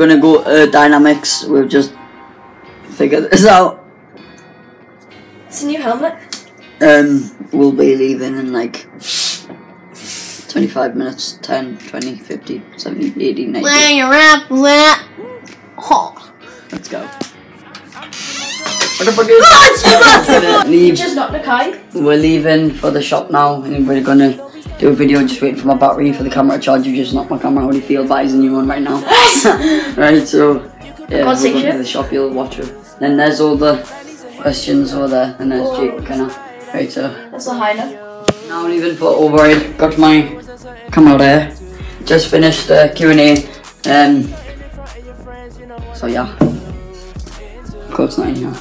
gonna go uh, Dynamix. We've just figured this out. It's a new helmet. Um, we'll be leaving in like 25 minutes 10, 20, 50, 70, 80, 90. When you're up, let. Oh. Let's go. What the fuck is Oh, Leave. Just not the kite. We're leaving for the shop now, and we're gonna do a video. Just waiting for my battery for the camera to charge. You just knocked my camera. How do you feel? Buys a new one right now. right, so yeah, we're going to the shop. You'll watch it. Then there's all the questions over there, and there's Jake kind of right. So That's a high note. now I'm leaving for override. Got my camera there. Just finished the Q and A. Um. So yeah. Court's not in here.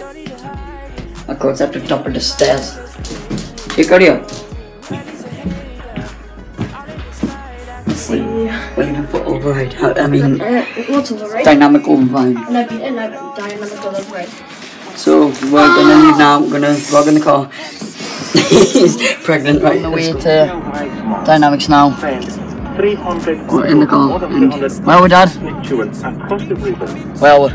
My court's at the top of the stairs. Jake, hurry up. See. What do for override? I mean, Uh, what's override? dynamic override. No, be- uh, no, dynamic override. So we're gonna leave now. We're gonna vlog in the car. He's pregnant right on the way to Dynamix now. We're in the car. And where are we, Dad? across the river Well,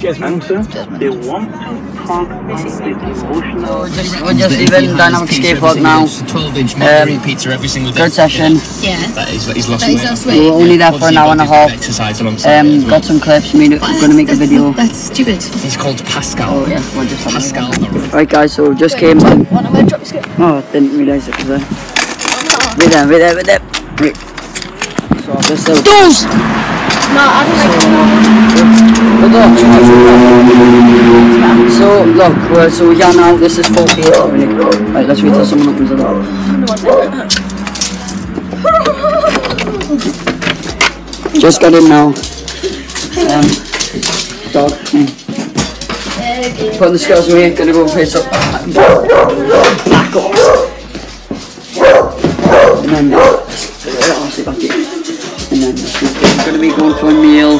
to Europe. They want to talk about the emotional we're just, we're just leaving Dynamix Skate Park now. 12 inch Um, margarita pizza every single day. Good session. Yeah. That is, he's lost That is weight. lost We were only there for an hour and a half. Exercise alongside Um, well. got some clips. Made it, gonna make a video. That's stupid. He's called Pascal. Oh yeah, we're just Pascal. Right guys, so just came back. One, I'm gonna drop your skip. Oh, didn't realise it was there. Wait there, wait there, wait there. Wait. So just out. Those! No, I don't like But look, so look, we're, so yeah now this is 4 p.m. Right, let's wait till someone opens the door. Just got in now. Um, dog. mm. Put the scales away, gonna go play some back off. And then, I'll see back here. And then gonna be going for a meal.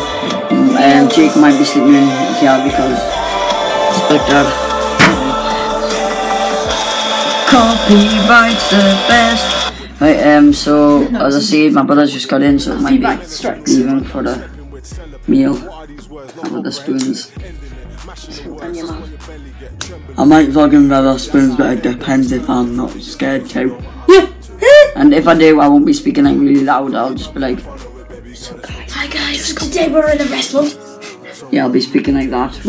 and Jake might be sleeping in here because it's like that. Copyright's the best. Right, um, so as I said, my brother's just got in, so it might be strikes. leaving for the meal and with the spoons. I might vlog in without spoons, but it depends if I'm not scared to. and if I do, I won't be speaking like really loud. I'll just be like, "So guys." Hi guys, today we're in a restaurant. Yeah, I'll be speaking like that. This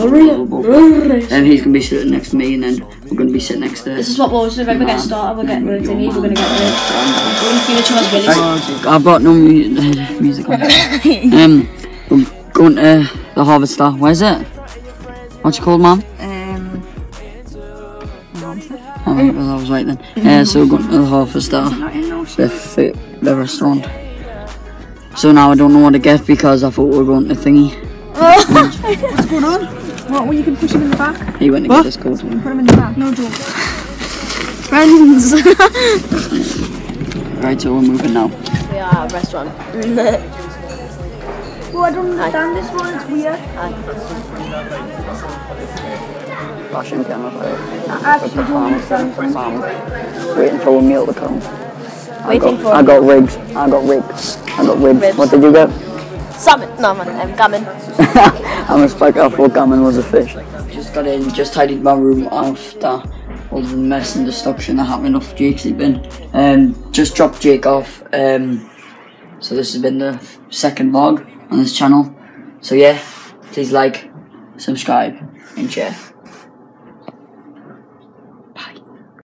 And he's gonna be sitting next to me, and then we're gonna be sitting next to. This is what we're doing. We're getting started. We're getting of. We're gonna get of. We're gonna feel each other's willies. I've got no mu- music on. um, we're going to the Harvester. Where's it? What's it called, ma'am? Um, Oh, well, I was right then. Uh, so we're going to the Harvester, the, the restaurant. So now I don't know what to get because I thought we were going to thingy. What's going on? What? Well, you can push him in the back. He went to get his coat. Put him in the back. No, don't. friends. Right, so we're moving now. We are at a restaurant. Oh, I don't understand this one. It's weird. Flashing camera. I actually don't understand this one. Waiting for a meal to come. Waiting for I got rigs. I got rigs. I got ribs. Ribs. What did you get? salmon. No man, I'm gammon. I'm a spike I thought gammon was a fish. Just got in, just tidied my room after all the mess and destruction that happened off Jake sleeping. Um, just dropped Jake off. Um, so this has been the second vlog on this channel. So yeah, please like, subscribe, and share.